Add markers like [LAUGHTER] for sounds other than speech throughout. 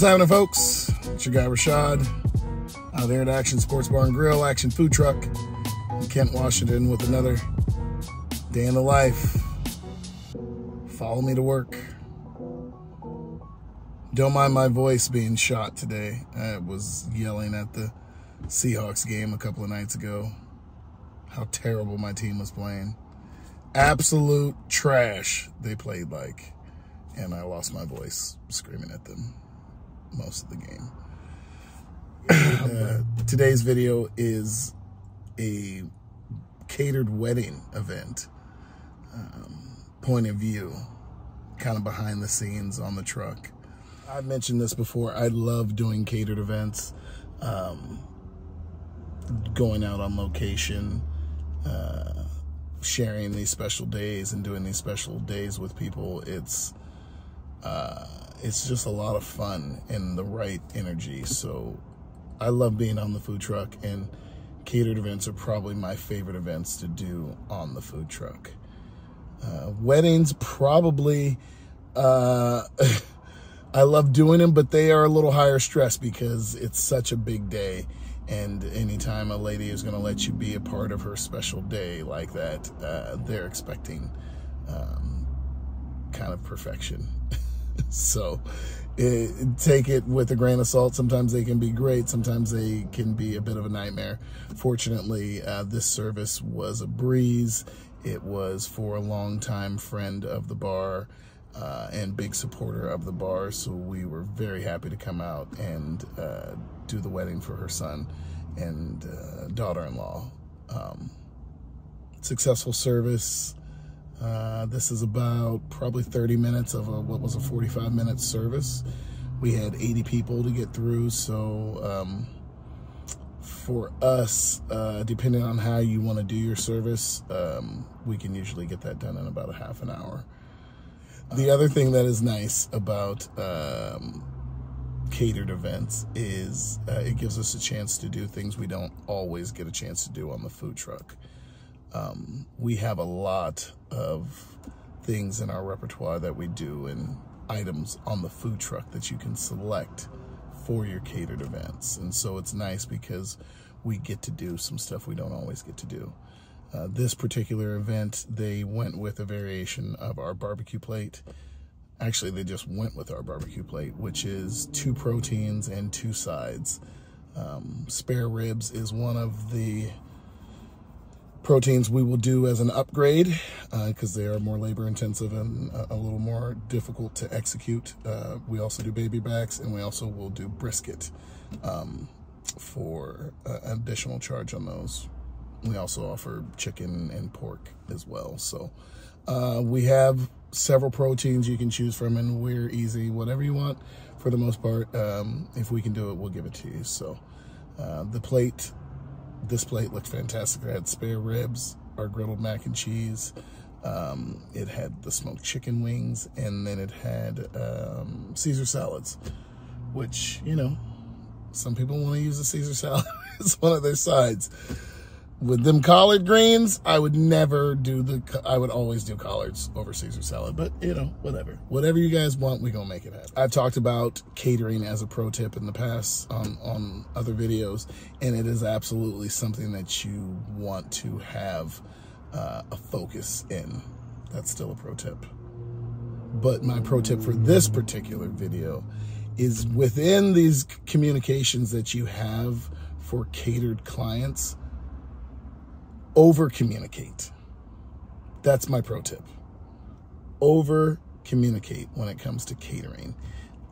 What's happening, folks? It's your guy Rashad out there at Action Sports Bar and Grill, Action Food Truck in Kent, Washington, with another day in the life. Follow me to work. Don't mind my voice being shot today. I was yelling at the Seahawks game a couple of nights ago. How terrible my team was playing. Absolute trash they played like. And I lost my voice screaming at them most of the game. [CLEARS THROAT] Uh, today's video is a catered wedding event. Um, point of view, kind of behind the scenes on the truck. I've mentioned this before. I love doing catered events, um, going out on location, uh, sharing these special days and doing these special days with people. It's uh, it's just a lot of fun and the right energy. So I love being on the food truck and catered events are probably my favorite events to do on the food truck. Uh, weddings probably, uh, [LAUGHS] I love doing them, but they are a little higher stress because it's such a big day. And anytime a lady is going to let you be a part of her special day like that, uh, they're expecting um, kind of perfection. [LAUGHS] [LAUGHS] so it, take it with a grain of salt. Sometimes they can be great. Sometimes they can be a bit of a nightmare. Fortunately, uh, this service was a breeze. It was for a longtime friend of the bar uh, and big supporter of the bar. So we were very happy to come out and uh, do the wedding for her son and uh, daughter-in-law. Um, successful service. Uh, this is about probably 30 minutes of a, what was a 45 minute service. We had 80 people to get through, so um, for us, uh, depending on how you want to do your service, um, we can usually get that done in about a half an hour. The other thing that is nice about um, catered events is uh, it gives us a chance to do things we don't always get a chance to do on the food truck. Um, we have a lot of things in our repertoire that we do and items on the food truck that you can select for your catered events. And so it's nice because we get to do some stuff we don't always get to do. Uh, this particular event, they went with a variation of our barbecue plate. Actually, they just went with our barbecue plate, which is two proteins and two sides. Um, spare ribs is one of the proteins we will do as an upgrade because uh, they are more labor intensive and a, a little more difficult to execute. Uh, we also do baby backs and we also will do brisket um, for uh, additional charge on those. We also offer chicken and pork as well. So uh, we have several proteins you can choose from and we're easy, whatever you want for the most part. Um, if we can do it, we'll give it to you. So uh, the plate this plate looked fantastic. It had spare ribs, our grilled mac and cheese. Um, it had the smoked chicken wings, and then it had um, Caesar salads, which, you know, some people want to use a Caesar salad [LAUGHS] as one of their sides with them collard greens, I would never do the, I would always do collards over Caesar salad, but you know, whatever. Whatever you guys want, we gonna make it happen. I've talked about catering as a pro tip in the past on, on other videos, and it is absolutely something that you want to have uh, a focus in. That's still a pro tip. But my pro tip for this particular video is within these communications that you have for catered clients, over communicate. That's my pro tip. Over communicate when it comes to catering.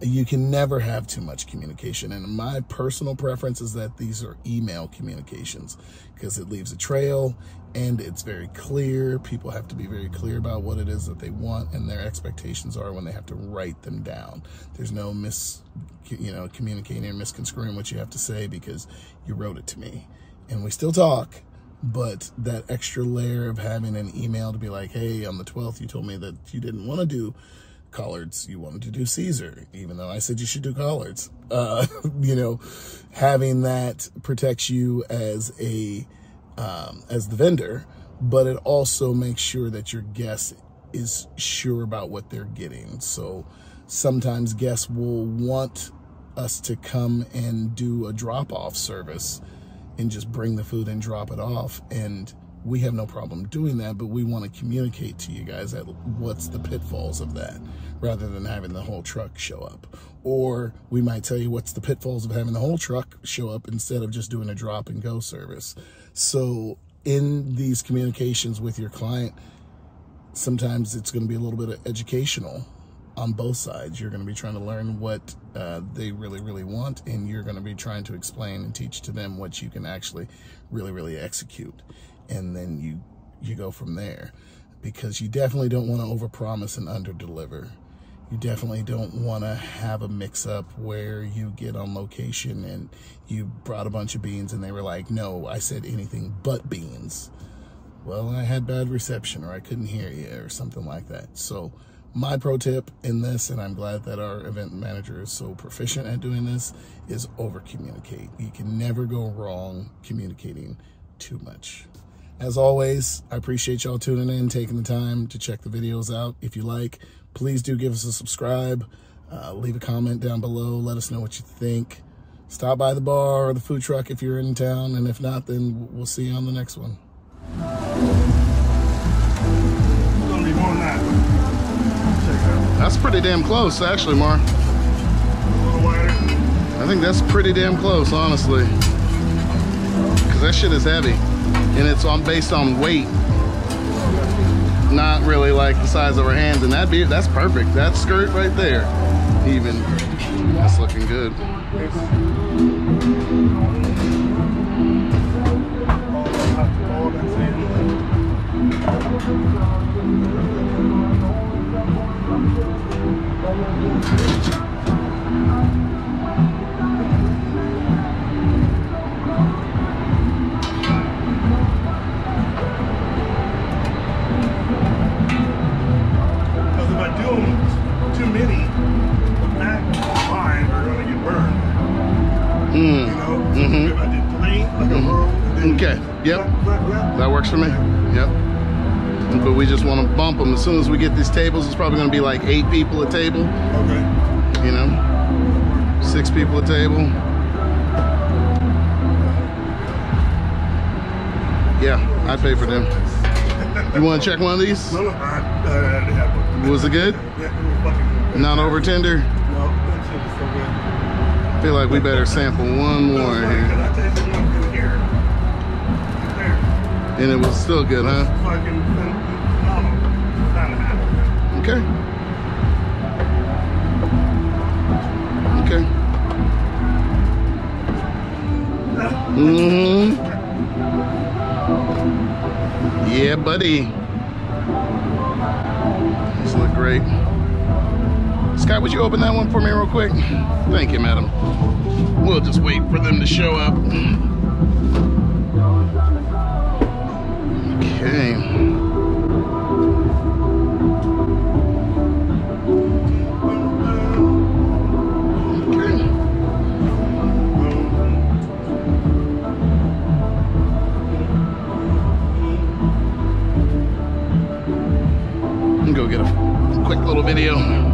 You can never have too much communication. And my personal preference is that these are email communications because it leaves a trail and it's very clear. People have to be very clear about what it is that they want and their expectations are when they have to write them down. There's no mis, you know, communicating or misconstruing what you have to say because you wrote it to me. And we still talk, but that extra layer of having an email to be like, hey, on the 12th, you told me that you didn't want to do collards. You wanted to do Caesar, even though I said you should do collards. Uh, [LAUGHS] you know, having that protects you as a, um, as the vendor, but it also makes sure that your guest is sure about what they're getting. So sometimes guests will want us to come and do a drop off service and just bring the food and drop it off. And we have no problem doing that, but we want to communicate to you guys that what's the pitfalls of that rather than having the whole truck show up. Or we might tell you what's the pitfalls of having the whole truck show up instead of just doing a drop and go service. So in these communications with your client, sometimes it's going to be a little bit of educational on both sides. You're going to be trying to learn what uh, they really, really want, and you're going to be trying to explain and teach to them what you can actually really, really execute. And then you, you go from there because you definitely don't want to overpromise and underdeliver. You definitely don't want to have a mix up where you get on location and you brought a bunch of beans and they were like, no, I said anything but beans. Well, I had bad reception or I couldn't hear you or something like that. So my pro tip in this, and I'm glad that our event manager is so proficient at doing this, is over communicate. You can never go wrong communicating too much. As always, I appreciate y'all tuning in, taking the time to check the videos out. If you like, please do give us a subscribe. Uh, leave a comment down below. Let us know what you think. Stop by the bar or the food truck if you're in town. And if not, then we'll see you on the next one. That's pretty damn close, actually, Mar. I think that's pretty damn close, honestly. Because that shit is heavy. And it's on based on weight. Not really like the size of her hands. And that be that's perfect. That skirt right there, even. That's looking good. If I do them too many, the back line are going to get burned. Hmm. You know? So mm-hmm. if I did three, like a mm-hmm. row, and then Okay, yep. That works for me. Yep. But we just want to bump them. As soon as we get these tables, it's probably going to be like eight people a table, Okay. you know? Six people a table. Yeah, I pay for them. You want to check one of these? No, no, I, I, I have one. Was it good? Yeah, it was fucking good. Not over tender? No, that shit was so good. I feel like we better sample one more here. I tasted one in here. Right there. And it was still good, huh? Okay. Okay. Mm-hmm. Yeah, buddy. These look great. Scott, would you open that one for me real quick? Thank you, madam. We'll just wait for them to show up. [CLEARS THROAT] Okay. Quick little video.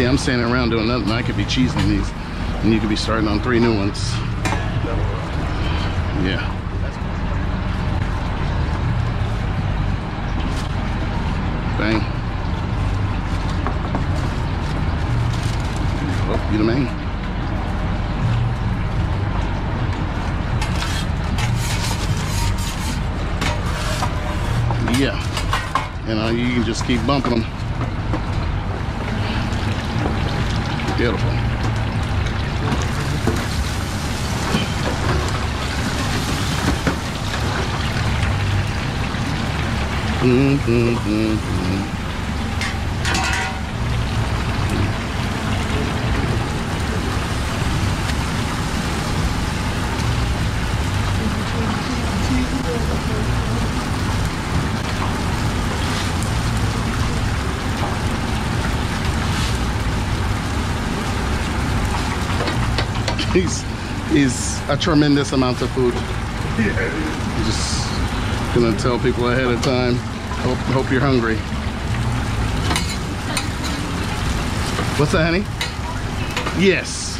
See, I'm standing around doing nothing. I could be cheesing these, and you could be starting on three new ones. Yeah. Bang. Oh, you the main. Yeah. And uh, you can just keep bumping them. He's he's a tremendous amount of food. Yeah. [LAUGHS] Just gonna tell people ahead of time. Hope, hope you're hungry. What's that, honey? Yes.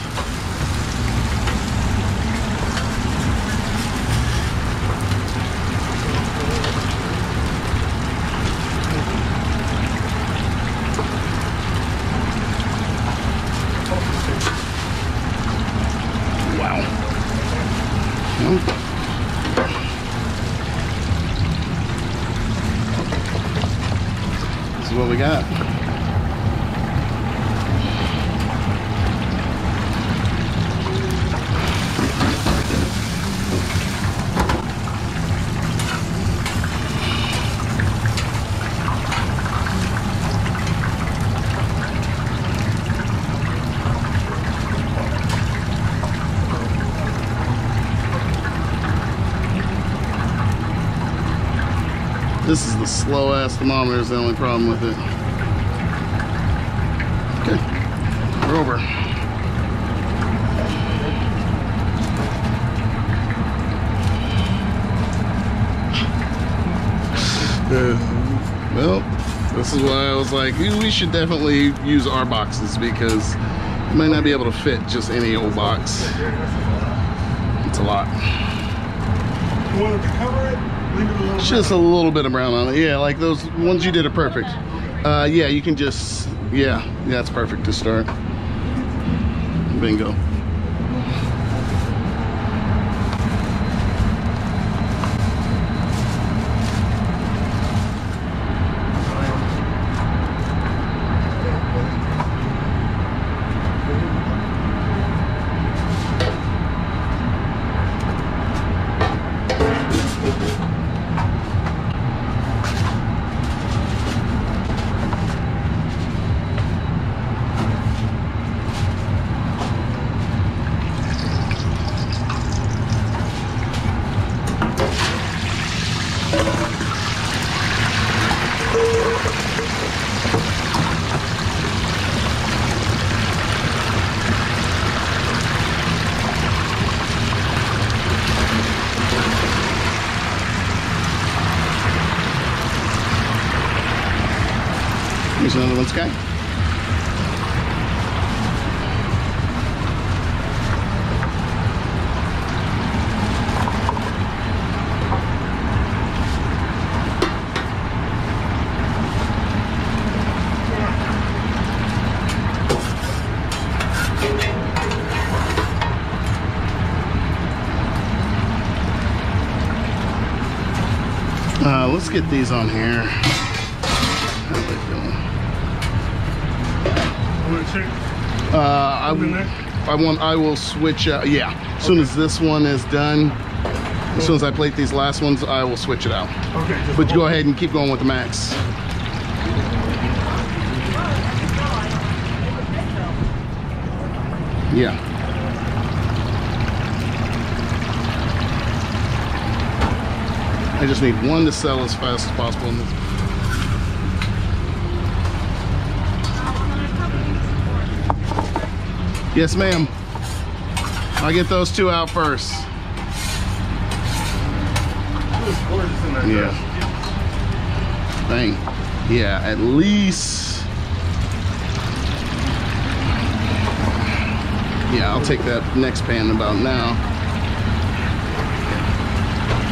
This is what we got. This is the slow ass thermometer is the only problem with it. Okay, we're over. Well, this is why I was like, we should definitely use our boxes because you might not be able to fit just any old box. It's a lot. You wanted to cover it? A just a little bit of brown on it. Yeah, like those ones you did are perfect. Uh, yeah, you can just, yeah, that's perfect to start. Bingo. Here's another one, Sky. Uh, let's get these on here. How they doing? Uh, I, I want. I will switch. out. yeah. As soon as this one is done, as soon as I plate these last ones, I will switch it out. Okay. But you go ahead and keep going with the max. Yeah. I just need one to sell as fast as possible. Yes, ma'am. I'll get those two out first. Yeah. Dang. Yeah, at least. Yeah, I'll take that next pan about now.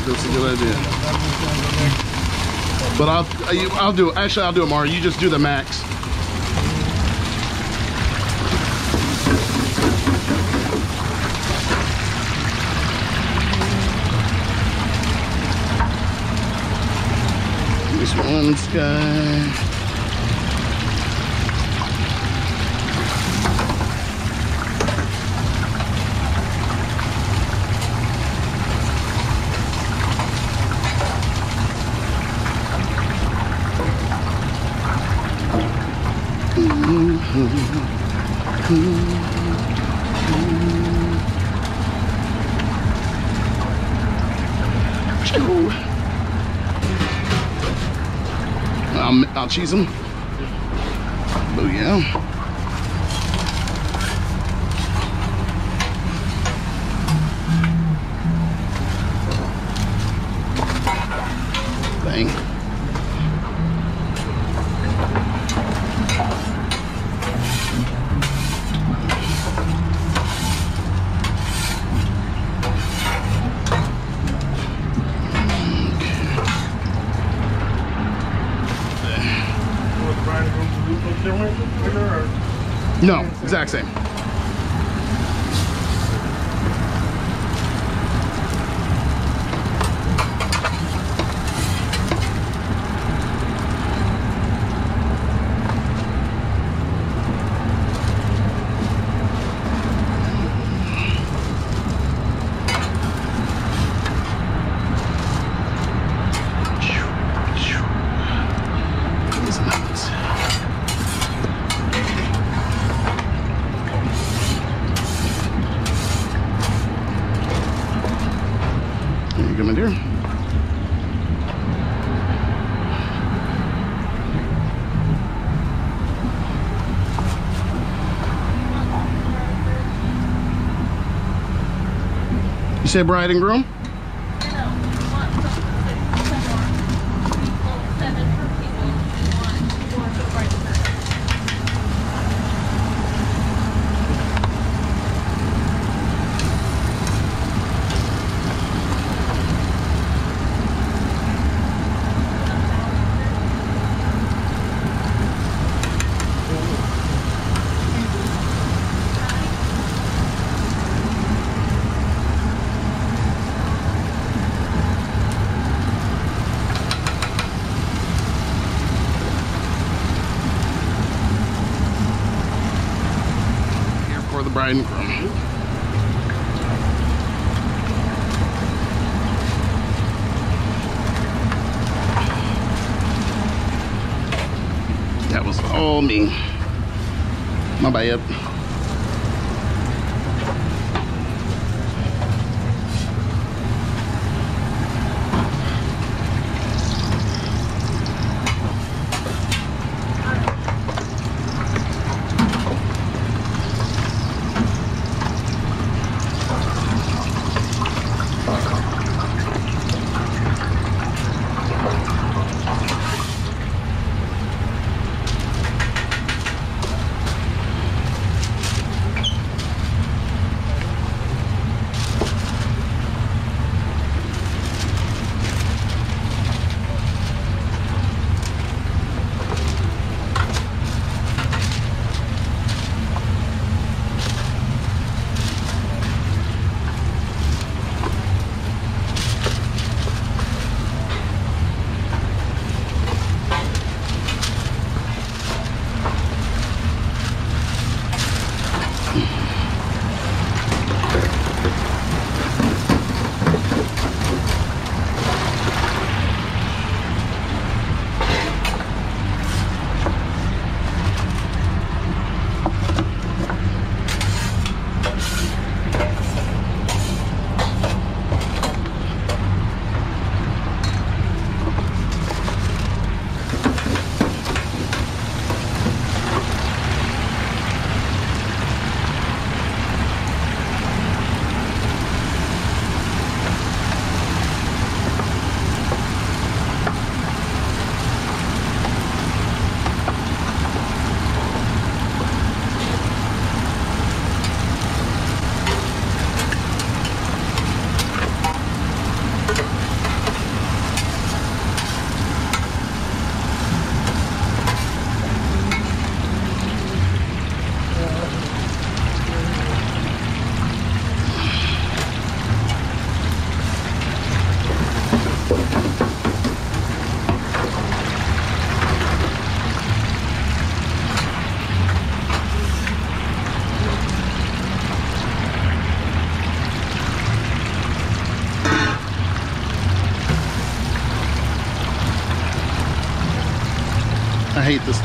think that's a good idea. But I'll I'll do actually I'll do it Mario. You just do the max. This one's. Cheese them. Booyah. Bang. Was the bride and groom look different? Bigger or? No, exact same. Isn't it? There you go, my dear. Say bride and groom?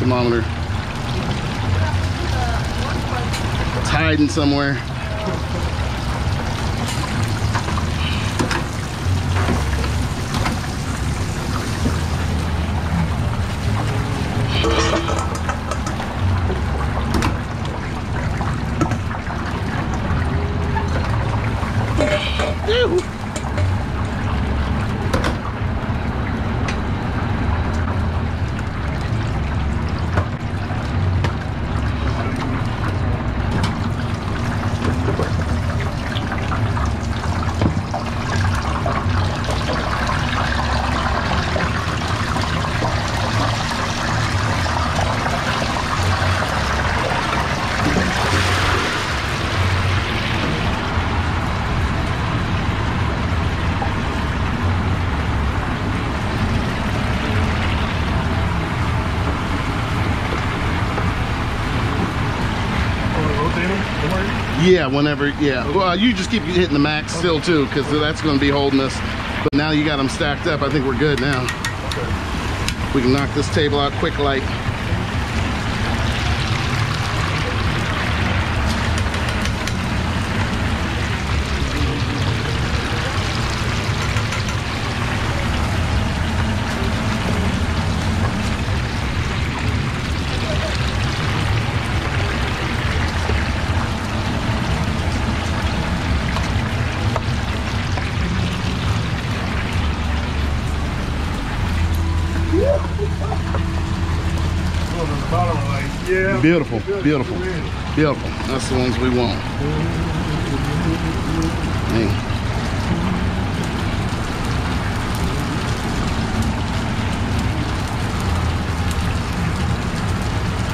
Thermometer. It's hiding somewhere. Ew. Oh, rotate them? Don't worry. Yeah, whenever, yeah. Well, you just keep hitting the max still too, because that's going to be holding us. But now you got them stacked up. I think we're good now. We can knock this table out quick like. Oh, the bottom are like, yeah. Beautiful, beautiful. Beautiful. That's the ones we want. Hey.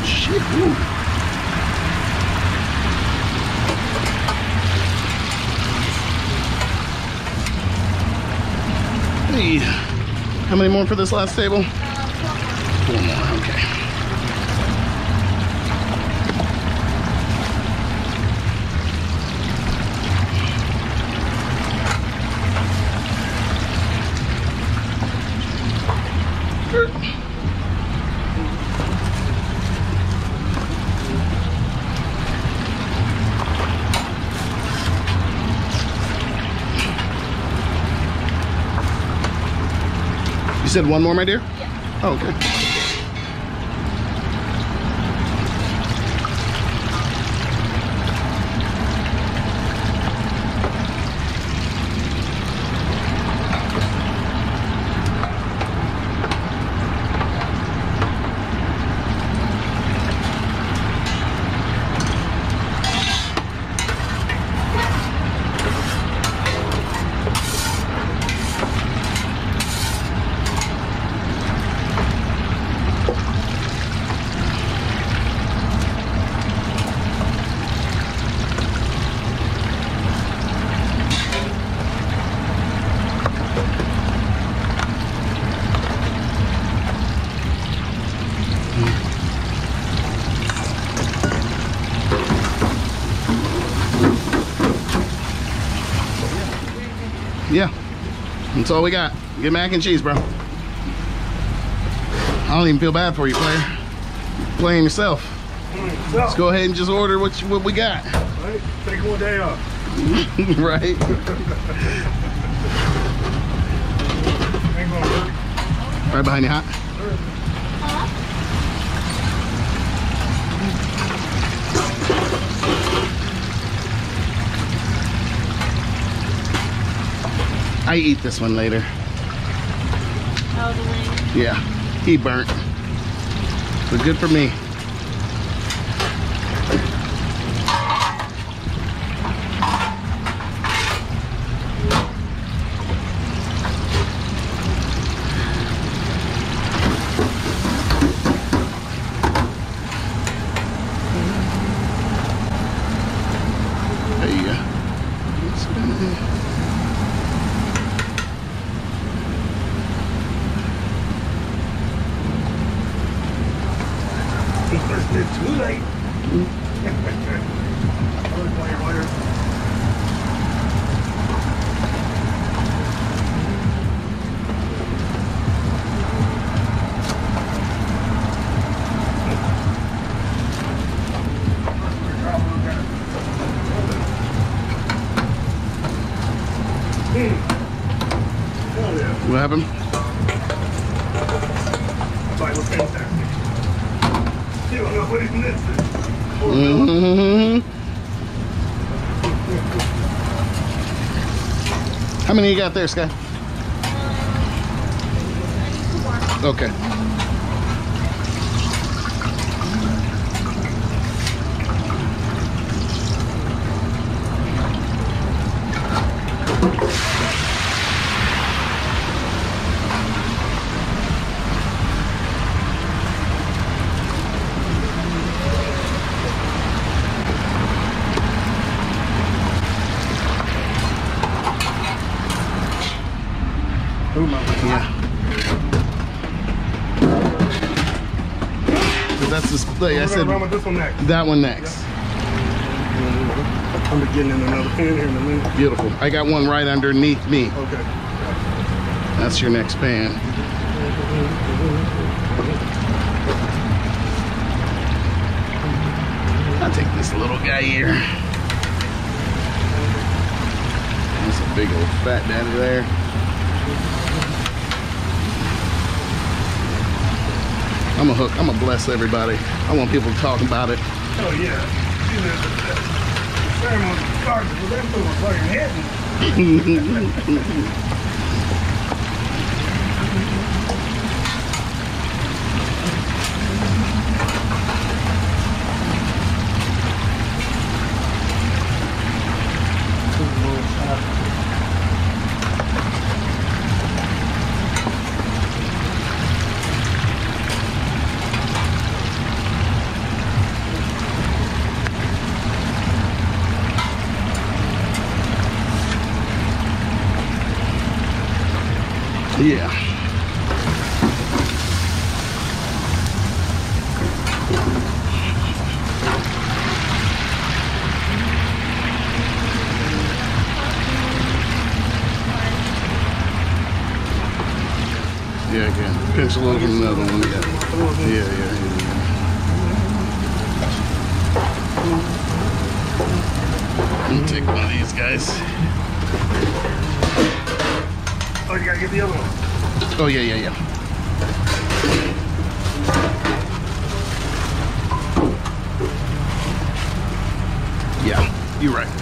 Shit. How many more for this last table? Said one more, my dear? Yeah. Oh, okay. Yeah. That's all we got. Get mac and cheese, bro. I don't even feel bad for you, player. Playing yourself. So, Let's go ahead and just order what you, what we got. right, take one day off. [LAUGHS] right? [LAUGHS] Ain't gonna work. Right behind you, hot. I eat this one later. Oh, the wing. Yeah, he burnt. But good for me. What he's missing. hmm How many you got there, Sky? Okay. Who am I? Yeah. 'Cause That's the split. I We're said gonna run with this one next. that one next. I'm getting in another pan here in a minute. Beautiful. I got one right underneath me. Okay. That's your next pan. I'll take this little guy here. That's a big old fat daddy there. I'm a hook. I'm gonna bless everybody. I want people talking about it. Oh yeah. See, the, the, ceremony starts with them put my fucking head [LAUGHS] in. Yeah. Yeah, Pinch a little from one. Yeah. Yeah, yeah, yeah. me take one of these guys. Oh, you gotta get the other one. Oh, yeah, yeah, yeah. Yeah, you're right.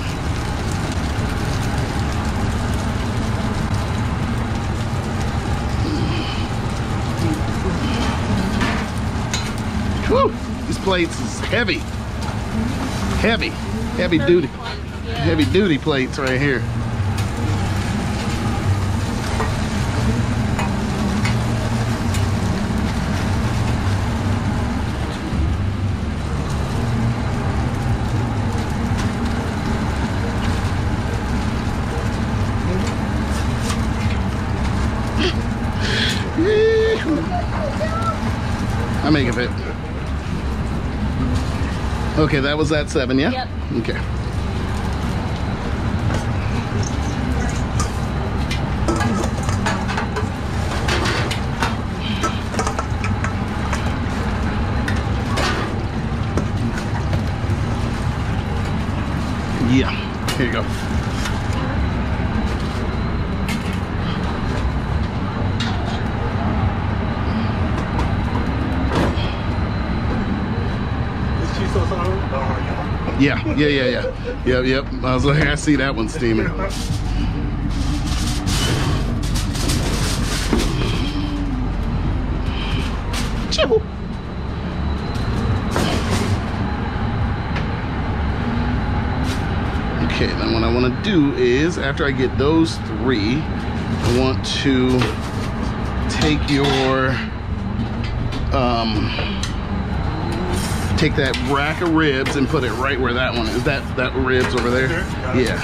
Whew, these plates is heavy. Heavy, heavy duty, heavy duty plates right here. I make it fit. Okay, that was that seven, yeah? Yep. Okay. Yeah, here you go. Is cheese sauce on? Oh, Yeah, yeah, yeah, yeah. Yep, yep. I was like, I see that one steaming. Okay, then what I want to do is, after I get those three, I want to take your, um, take that rack of ribs and put it right where that one is. That that ribs over there. Sure. Yeah.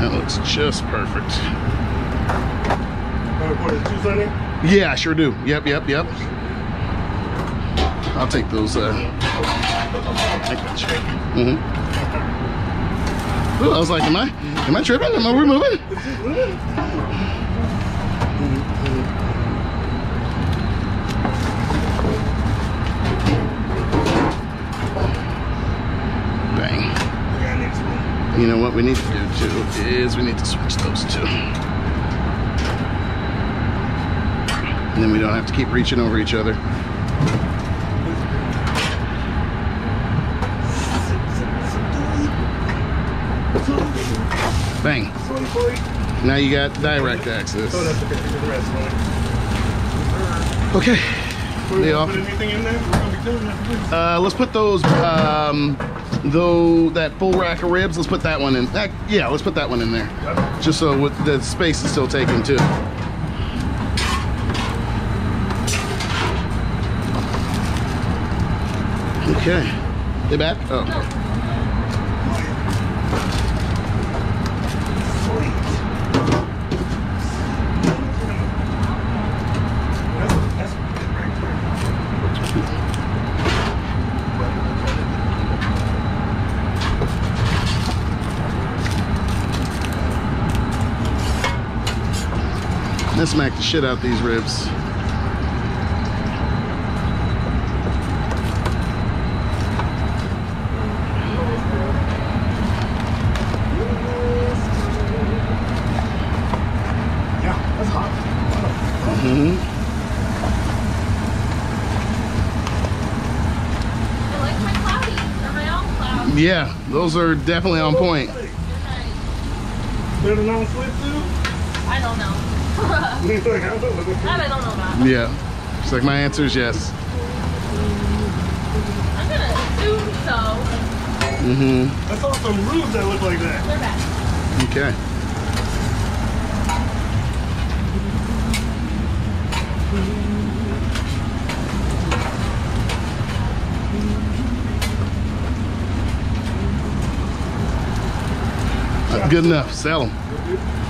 That looks just perfect. Want to put the juice on it? Yeah, I sure do. Yep, yep, yep. I'll take those. Uh, take that shit. Mm-hmm. I was like, am I, am I tripping? Am I removing? Bang. You know what we need to do too is we need to switch those two. And then we don't have to keep reaching over each other. Bang. Now you got direct access. Oh, that's okay. The rest, right? Okay. We They. Put anything in there? We're gonna be doing that. Uh, let's put those, um, though that full rack of ribs. Let's put that one in. That, yeah, let's put that one in there, just so with, the space is still taken too. Okay, they back. Oh, let's smack the shit out of these ribs. Yeah, that's hot. hmm I like my cloudy. Are my own clouds? Yeah, those are definitely on point. Better than on slip too? I don't know. He's like, I don't know. that I don't know about. Yeah, it's like my answer is yes. I'm gonna assume so. Mm-hmm. I saw some roofs that look like that. They're back. Okay. Good enough. Sell them.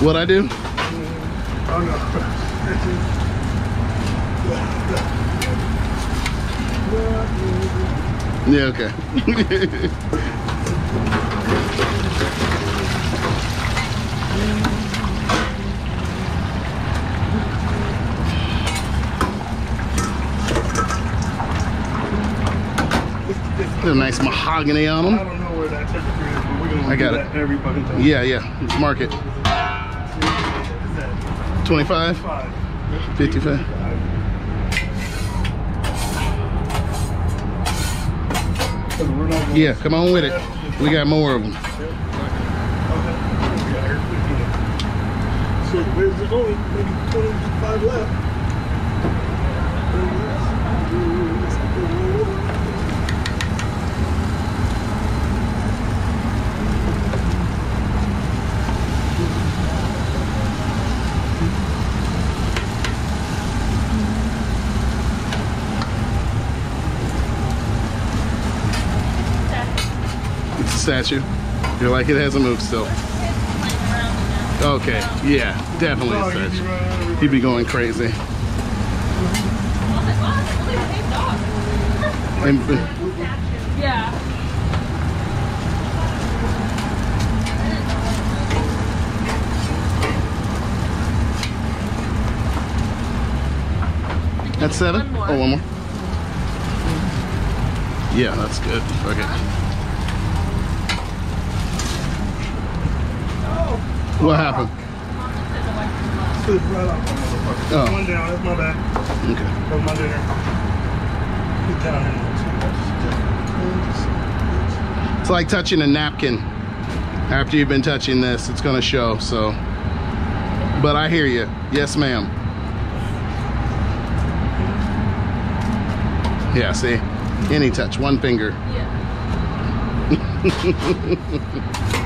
What I do? Oh no. Yeah. Okay. A nice mahogany on I them. don't know where that temperature is, but we're gonna I got do it. that every fucking time. Yeah, yeah. Mark it. Is 25, 55. Because we're not going Yeah, come on with it. We got more of them. So where's it going? Maybe 25 left. Statue. You're like, it hasn't moved still. Okay, yeah, definitely a statue. He'd be going crazy. And, Yeah. that's seven? Oh, one more. Yeah, that's good. Okay. What happened? Stood right off that motherfucker. Oh. One down, that's my bad. Okay. That my dinner. Get down in It's like touching a napkin. After you've been touching this, it's gonna show, so. But I hear you. Yes, ma'am. Yeah, see? Any touch, one finger. Yeah. [LAUGHS]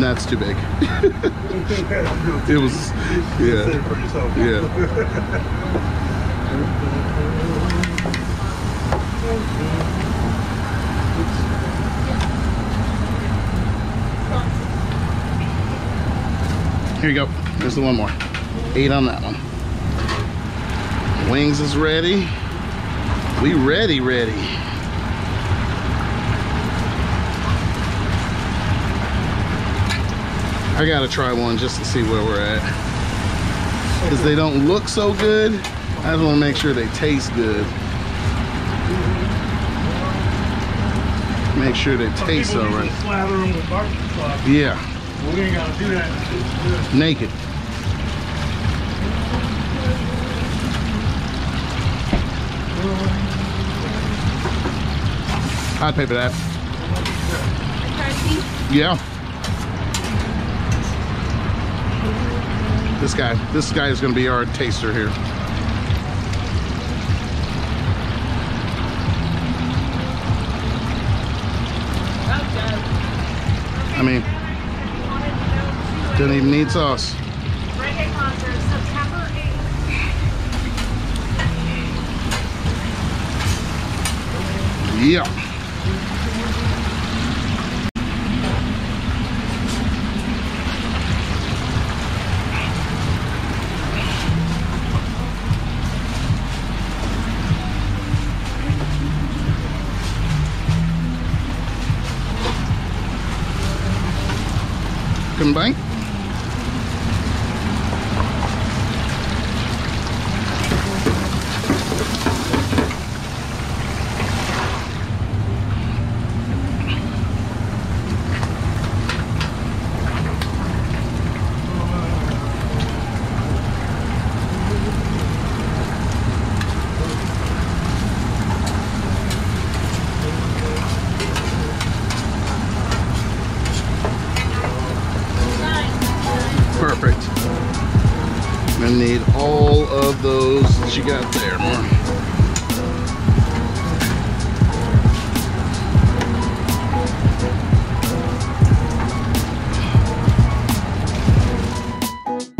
that's too big. [LAUGHS] It was, yeah. Say it for yourself. Yeah. Here you go. There's the one more. Eight on that one. Wings is ready. We ready, ready. I gotta try one just to see where we're at. Because they don't look so good. I just want to make sure they taste good. Make sure they taste people all usually right. Slather them with barbecue sauce. Yeah, we ain't gotta do that. Naked. I'd pay for that. Yeah. This guy, this guy is going to be our taster here. I mean, didn't even need sauce. Reggae concert September 8th. Yeah.